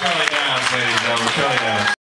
Charlie Downs, ladies and gentlemen, Charlie Downs.